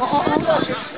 ¡Oh, oh, oh!